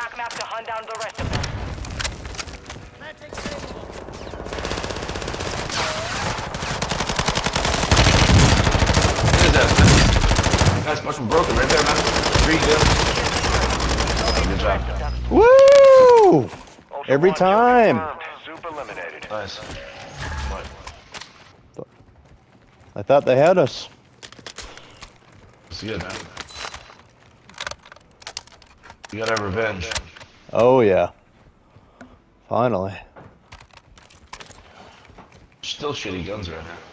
have to hunt down the rest of them. That. That's much broken right there, man. Three good. Good job. Woo! Every time. confirmed. Soup eliminated. Nice. I thought they had us. It's good, man. You got our revenge. Oh yeah. Finally. Still shitty guns right now.